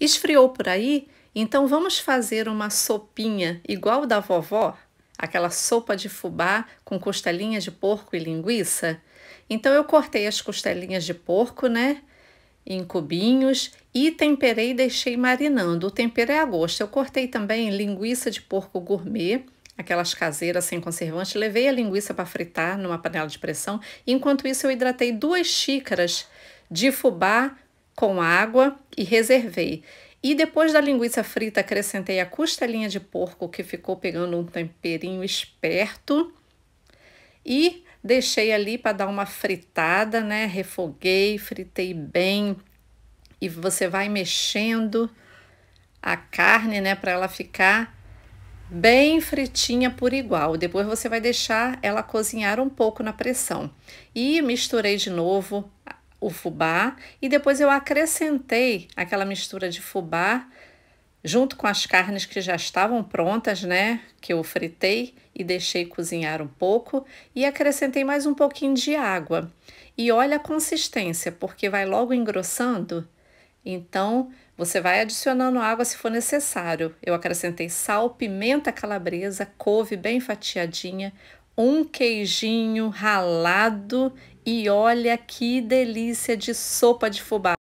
Esfriou por aí? Então vamos fazer uma sopinha igual da vovó? Aquela sopa de fubá com costelinhas de porco e linguiça? Então eu cortei as costelinhas de porco, né? Em cubinhos e temperei e deixei marinando. O tempero é a gosto. Eu cortei também linguiça de porco gourmet, aquelas caseiras sem conservante. Levei a linguiça para fritar numa panela de pressão. Enquanto isso, eu hidratei duas xícaras de fubá com água e reservei. E depois da linguiça frita, acrescentei a costelinha de porco que ficou pegando um temperinho esperto e deixei ali para dar uma fritada, né? Refoguei, fritei bem e você vai mexendo a carne, né, para ela ficar bem fritinha por igual. Depois você vai deixar ela cozinhar um pouco na pressão. E misturei de novo o fubá e depois eu acrescentei aquela mistura de fubá junto com as carnes que já estavam prontas, né? Que eu fritei e deixei cozinhar um pouco e acrescentei mais um pouquinho de água. E olha a consistência, porque vai logo engrossando. Então, você vai adicionando água se for necessário. Eu acrescentei sal, pimenta calabresa, couve bem fatiadinha, um queijinho ralado e olha que delícia de sopa de fubá.